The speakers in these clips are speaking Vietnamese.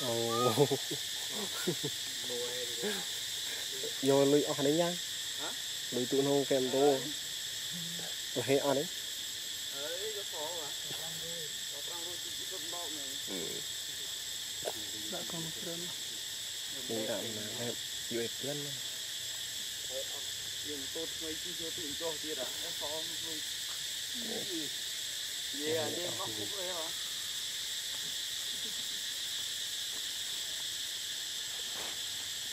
Ồ. Yo lui ở đấy nhá. Lui tụ nô kèm tô. Tôi hết ăn đấy. Đã con cơm. Mình tạm là đẹp, dễ cân. Cho tiền cho tiền à, nó khó mấy. Yeah, đêm nó cũng ấy hả?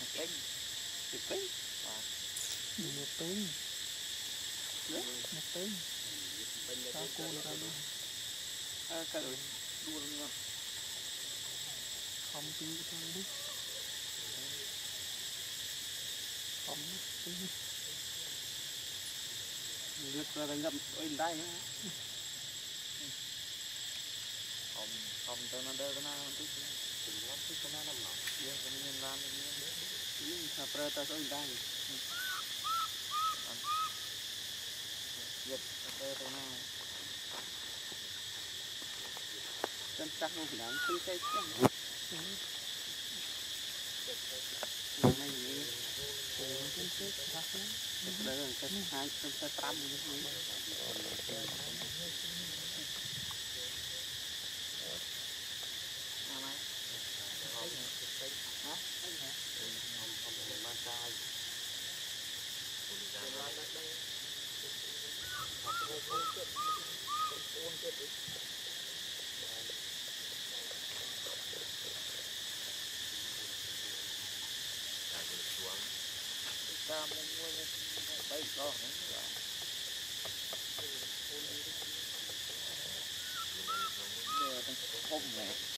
một pin một pin một pin một pin ta cô ra luôn à cả rồi luôn luôn không pin thôi đi không pin được rồi ngậm ôi tay không không tao nó đỡ cái nào tí lắm tí cái nào nó nào riêng cái nhân lan riêng ថាប្រើទៅស្អីដែរទៀតទៅទៅណាចាំចាស់មកពីណាគឺតែចាស់មិននេះទៅទៅចាស់ទៅទៅហាយទៅ5នេះ ta muốn mua bay đó không này trong kia Ủa, này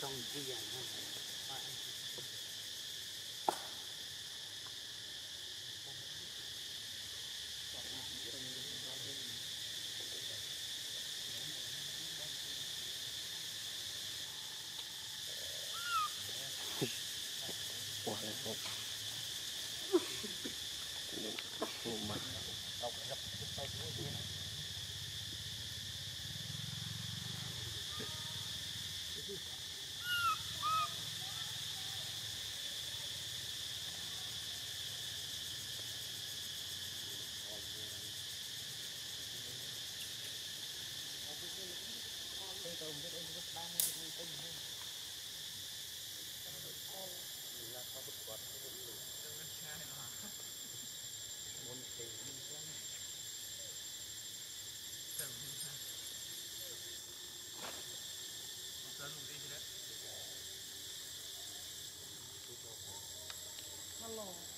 trong Ủa, mà Hãy subscribe cho kênh Ghiền Mì Gõ Để không bỏ lỡ ទៅមិនដឹងវាស្ដាំទៅនេះទៅហ្នឹងឡាគាត់គាត់គាត់ទៅវាឆាហ្នឹងមុនទេមិនចឹងទៅហ្នឹងទៅមិនទេទេមកឡោ